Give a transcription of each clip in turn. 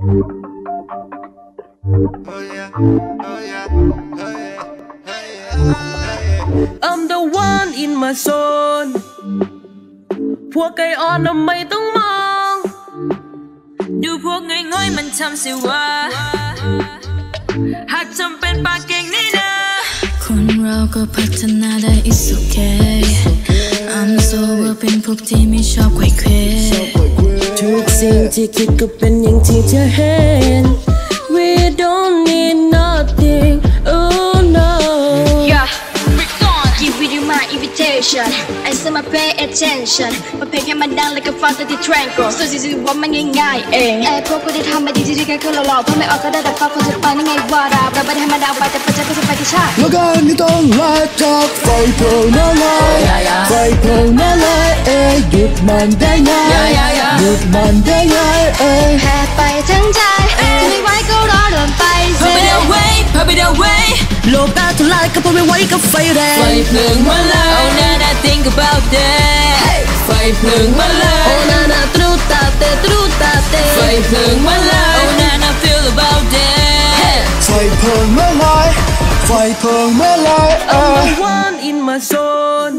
I'm the one in my zone พวกไก่อ่อนทำไมต้องมอง ดูพวกง่อยๆมันทำสิว่าหากจำเป็นปากเก่งนี่นะ คนเราก็พัฒนาได้ it's okay I'm so ว่าเป็นพวกที่ไม่ชอบไขว่เคว สิ่งที่คิดก็เป็นอย่างที่เธอเห็น We don't need nothing oh no Yeah, give you my invitation I say my pay attention มาเพลงให้มันดัง like a fast the tranquil ส่วนสิ่งที่ว่ามันง่ายๆเองไอ้พวกกูที่ทำไม่ดีที่แค่คือหลอกๆเพราะไม่ออกก็ได้แต่ฟังคนจะฟังนี่ไงว่าเราเราไม่ได้ให้มันดังไปแต่ปัจจัยก็จะไปที่ชาติแล้วกันนี่ต้องลาจากไฟเพลิงนั่นเลยไฟเพลิงนั่นเลยเอ้ยหยุดมันได้ไง หยุดมันได้ไงเอ้ยแพ้ไปทั้งใจจะไม่ไหวก็รอเดินไปพาไปเดาเว้ยพาไปเดาเว้ยโลกาทลายก็เพราะไม่ไหวกับไฟแรงไฟเพลิงมาเลย Oh na na think about that ไฟเพลิงมาเลโอ้ยนานาตรูตาเตตรูตาเตไฟเพลิงมาเลย Oh na na feel about that ไฟเพลิงเมื่อไรไฟเพลิงเมื่อไรเอ้ย I'm the one in my zone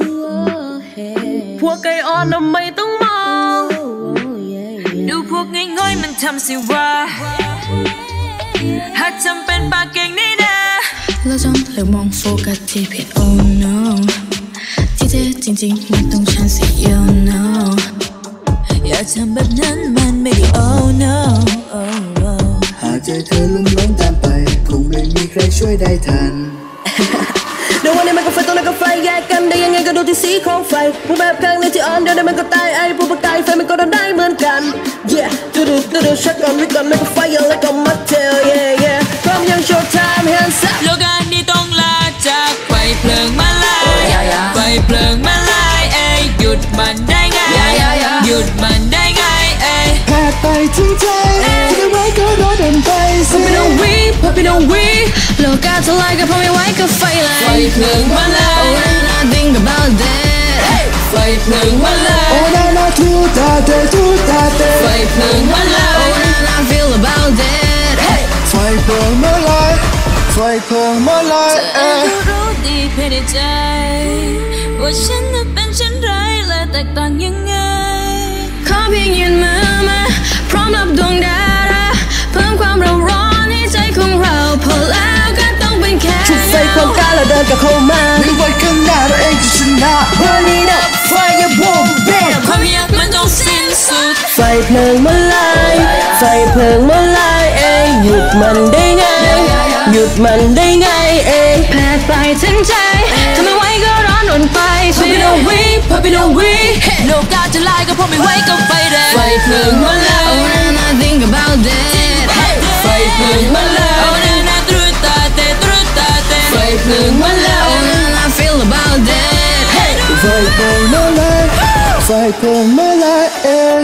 พวกไก่อ่อนทำไมต้องมองดูพ วกง่อยๆมันทำสิว่าหากจำเป็นปากเก่งนี่นะแล้วจงเลือกมองโฟกัสที่ผิด oh no ที่แท้จริงๆมันต้องฉันสิ you know อย่าทำแบบนั้นมันไม่ได้ oh no oh oh หากใจเธอลุ่มหลงตามไป คงไม่มีใครช่วยได้ทันเดี๋ยววันนี้มันก็ไฟตรงนั้นก็ไฟแยกกันได้ยังไงก็ดูที่สีของไฟรูปแบบข้างในที่อ่อนเดี๋ยวนี้มันก็ตายไอ้พวกประกายไฟมันก็โดนได้ ดูดูดูดูชักก่อนวิก่อนแล้วก็ไฟยังแล้วก็มัดเทล yeah yeah พร้อมยังโชว์ time hands up โลกานี้ต้องลาจากไฟเพลิงมาลายไฟเพลิงมาลายเอ้ยหยุดมันได้ไงหยุดมันได้ไงเอ้ยแพ้ไปถึงใจจะไม่ไหวก็รอเดินไปสิ Pop it on we Pop it on we โลกาทลายก็เพราะไม่ไหวกับไฟแรไฟงเพลิงมาลาย Oh and I think about that ไฟเพลิงมาลาโอ้ยนานาทูตาเตทูตาเตไฟเพลิงมาลาย ไฟเพลิงเมื่อไรเอ้ยก็รู้ดีภายในใจ ว่าฉันนั้นเป็นเช่นไรและแตกต่างยังไง ขอเพียงยืนมือมาพร้อมรับดวงดาราเพิ่มความเร้าร้อนให้ใจของเราพอแล้วก็ต้องเป็นแค่ชุดไฟความกล้าแล้วเดินกับเข้ามาไม่ไหวข้างหน้าเราเองจะชนะ Burn it up fire boom bam ความอยากมันต้องสิ้นสุดไฟเพลิงมาลายไฟเพลิงมาลายเอ้ยหยุดมันได้ไงหยุ ดมันได้ไงเอ้ยแพ้ไปทั้งใจทำไม่ไหวก็ร้อนรนไป Pop it on we Pop it on we โลกาจะลายก็เพราะไม่ไหวกับไฟแดงไฟเพลิงมาลาย Oh and I think about that ไฟเพลิงมาลายโอ้นานาตรุตาเตตรุตาเตไฟเพลิงมาลาย Oh and I feel about that ไฟเพลิงเมื่อไรไฟเพลิงเมื่อไรเอ้ย